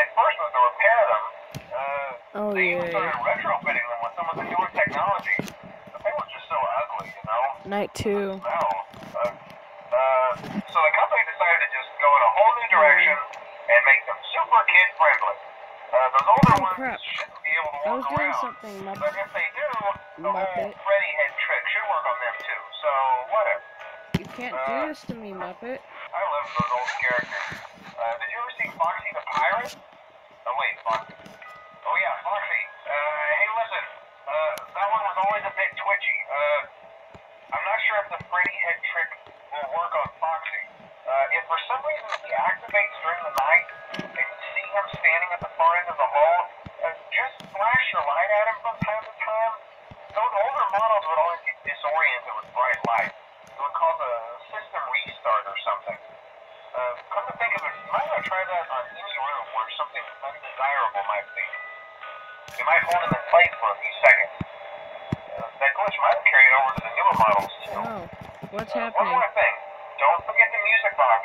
at first was to repair them. Uh, Oh they even yeah. started retrofitting them with some of the newer technology. The thing was just so ugly, you know? Night two. Uh, uh, so the company decided to just go in a whole new direction and make them super kid friendly. Uh, those older Oh, ones crap. shouldn't be able to I walk was doing around. something. My But if they do, the whole Muppet. Freddy head trick should work on them too. So whatever. You can't do this to me, Muppet. I love those old characters. Uh, did you see Foxy the Pirate? Oh wait, Foxy. Oh yeah, Foxy. Uh, hey listen. Uh, that one was always a bit twitchy. Uh, I'm not sure if the Freddy head trick will work on Foxy. Uh, if for some reason he activates during the night and you see him standing at the far end of the hall, uh, just flash your light at him from time to time. Those older models would always get disoriented with bright light. It would cause a system restart or something. Uh, come to think of it, want try that on any room where something undesirable might be. You might hold him in place for a few seconds. Uh, that glitch might have carried over to the newer models too. Oh, what's One happening? more thing. Don't forget the music box.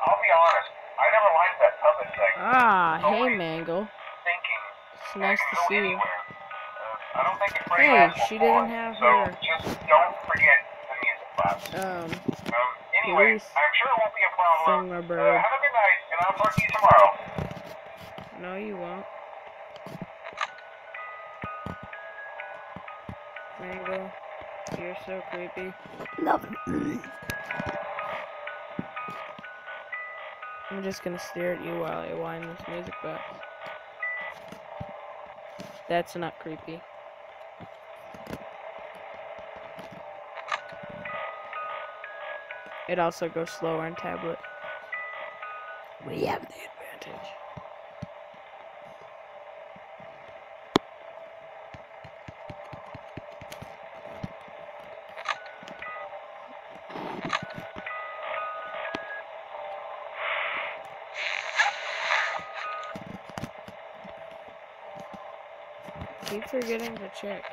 I'll be honest. I never liked that puppet thing. Ah, hey, Mangle. Thinking. It's nice to see you. Uh, I don't think it's Hey, she didn't have so her- just don't forget the music box. Um, Um, I'm sure it won't be a problem. Uh, have a good night, and I'll talk to you tomorrow. No, you won't. Mangle, you're so creepy. Love it. I'm just gonna stare at you while I wind this music box. That's not creepy. It also goes slower on tablet. We have the advantage. Keep forgetting to check.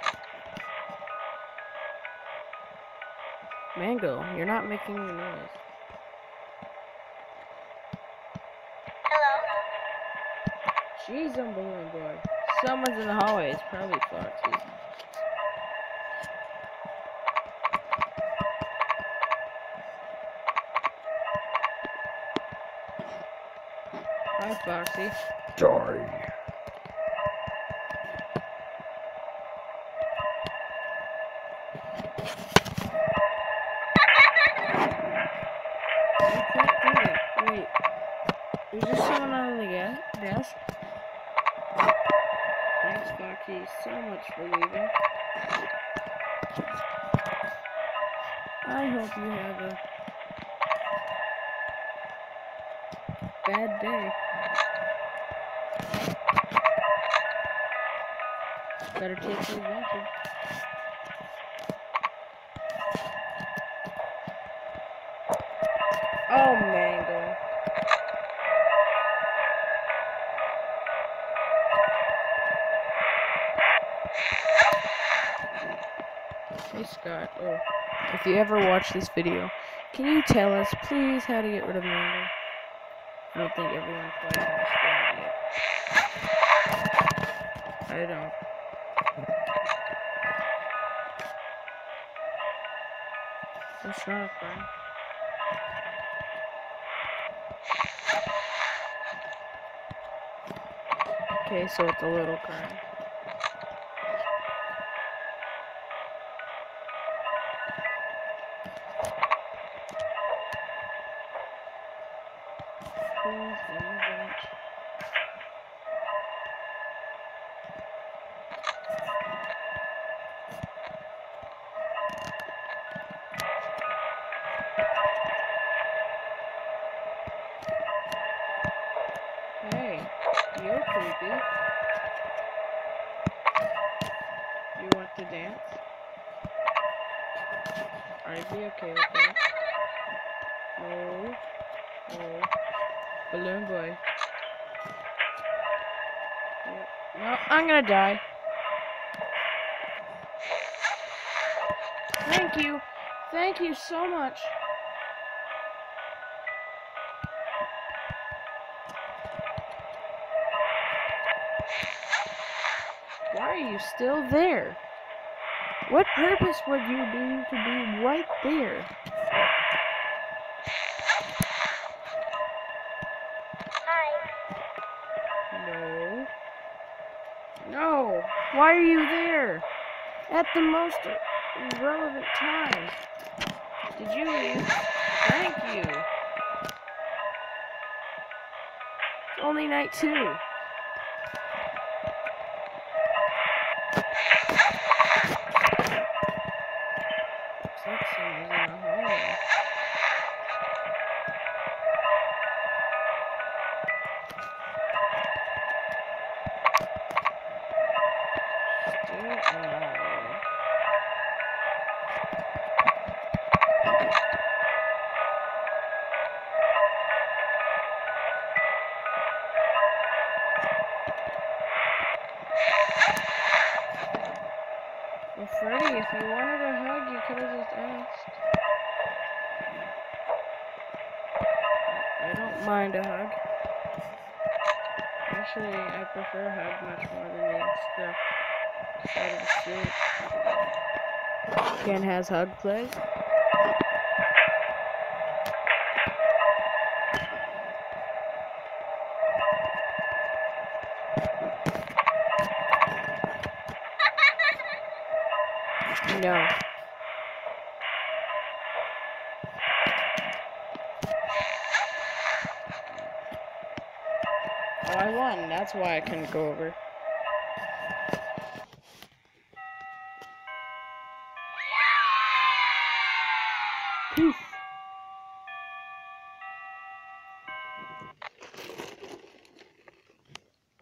Mangle, you're not making the noise. Jeez, I'm balloon boy. Someone's in the hallway. It's probably Foxy. Hi, Foxy. Die. I can't do that. Wait. Is there someone on the ga- Thanks, Foxy, so much for leaving. I hope you have a bad day. Better take advantage. Oh, Hey Scott, oh, if you ever watch this video, can you tell us, please, how to get rid of Mangle? I don't think everyone quite understands yet. I don't. It's not a crime. Okay, so it's a little crime. In the bench? Hey, you're creepy. You want to dance? Are you okay with that? No. Balloon boy. No, I'm gonna die. Thank you. Thank you so much. Why are you still there? What purpose would you be to be right there? No. Why are you there? At the most relevant time. Did you leave? Thank you. It's only night two. Freddy, if you wanted a hug, you could have just asked. I don't mind a hug. Actually, I prefer a hug much more than the extra side of the suit. Ken has hug, please. No. Oh, I won. That's why I couldn't go over. Poof.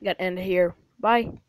Got to end here. Bye.